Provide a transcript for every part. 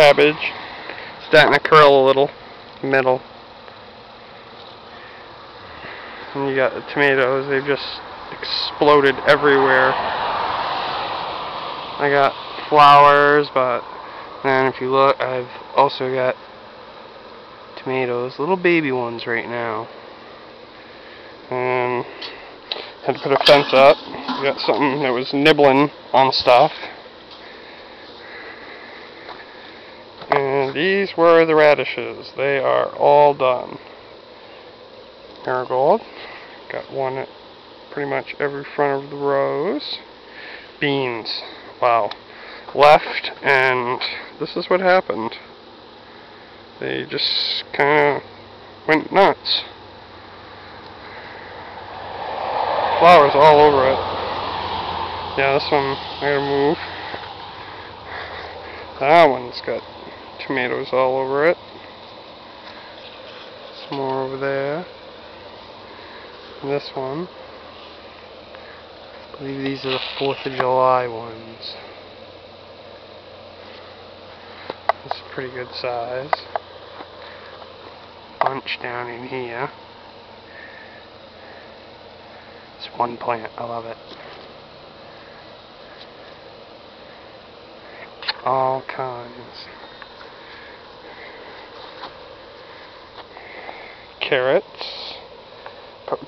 cabbage. Starting to curl a little. Middle. And you got the tomatoes. They've just exploded everywhere. I got flowers, but then if you look, I've also got tomatoes, little baby ones right now. And had to put a fence up. Got something that was nibbling on stuff. These were the radishes. They are all done. Marigold. Got one at pretty much every front of the rows. Beans. Wow. Left, and this is what happened. They just kind of went nuts. Flowers all over it. Yeah, this one I gotta move. That one's got tomatoes all over it. Some more over there. And this one. I believe these are the 4th of July ones. It's is pretty good size. Bunch down in here. It's one plant, I love it. All kinds. Carrots.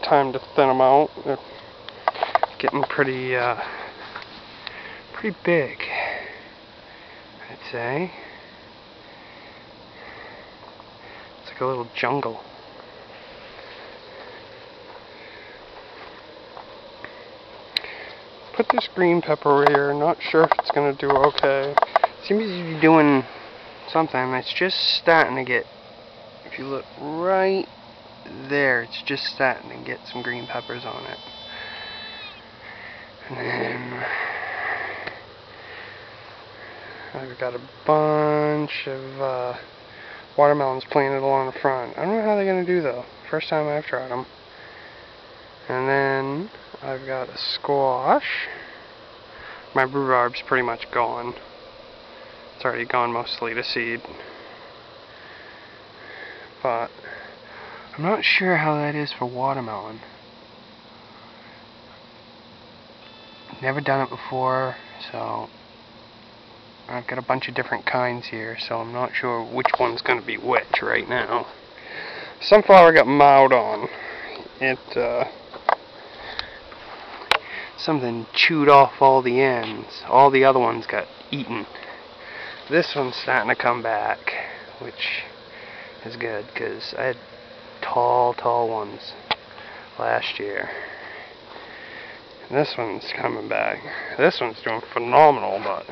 Time to thin them out. They're getting pretty, uh, pretty big, I'd say. It's like a little jungle. Put this green pepper here, not sure if it's going to do okay. Seems to be doing something. It's just starting to get, if you look right there, it's just starting and get some green peppers on it. And then I've got a bunch of uh, watermelons planted along the front. I don't know how they're going to do though. First time I've tried them. And then I've got a squash. My rhubarb's pretty much gone. It's already gone mostly to seed. But I'm not sure how that is for watermelon. Never done it before, so I've got a bunch of different kinds here, so I'm not sure which one's going to be which right now. Sunflower got mowed on. It, uh, something chewed off all the ends. All the other ones got eaten. This one's starting to come back, which is good, because I had tall, tall ones last year. And this one's coming back. This one's doing phenomenal, but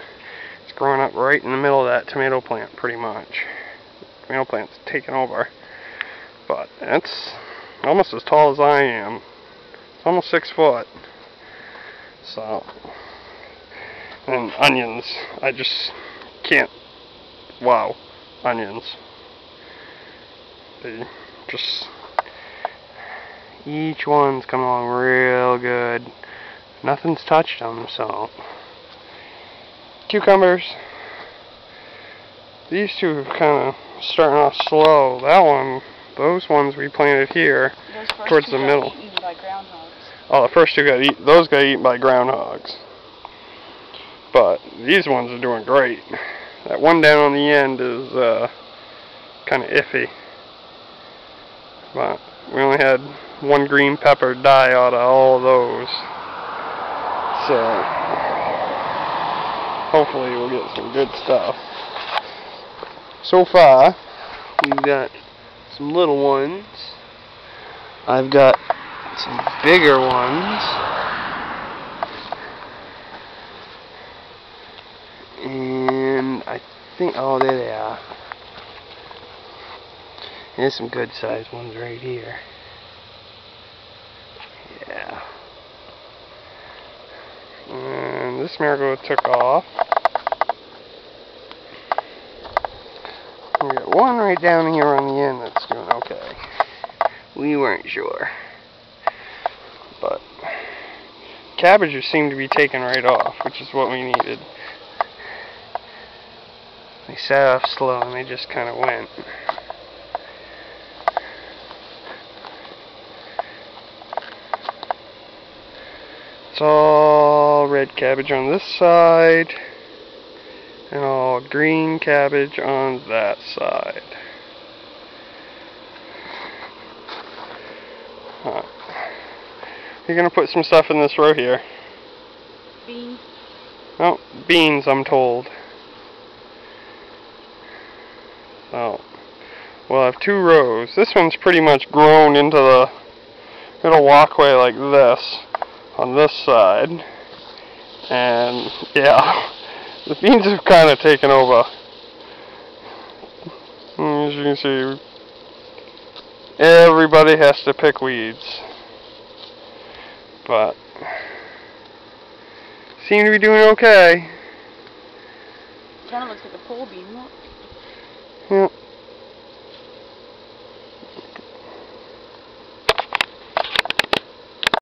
it's growing up right in the middle of that tomato plant, pretty much. The tomato plant's taking over. But it's almost as tall as I am. It's almost six foot. So, and onions, I just can't, wow, onions. They just, each one's coming along real good. Nothing's touched them, so. Cucumbers, these two are kind of starting off slow. That one, those ones we planted here, towards the middle. Oh, the first two got eaten. Those got eaten by groundhogs. But these ones are doing great. That one down on the end is uh, kind of iffy. But we only had one green pepper die out of all of those. So hopefully we'll get some good stuff. So far, we've got some little ones. I've got some bigger ones. And I think, oh, there they are. There's some good sized ones right here. Yeah. And this marigold took off. We got one right down here on the end that's doing okay. We weren't sure. But cabbages seem to be taking right off, which is what we needed. They set off slow and they just kind of went. It's all red cabbage on this side and all green cabbage on that side. Huh. You're gonna put some stuff in this row here. Beans. Oh, beans, I'm told. So, we'll have two rows. This one's pretty much grown into the little walkway like this on this side. And, yeah, the beans have kind of taken over. Mm, as you can see, everybody has to pick weeds. But, seem to be doing okay. Kind of looks like a pole bean, look. Yep.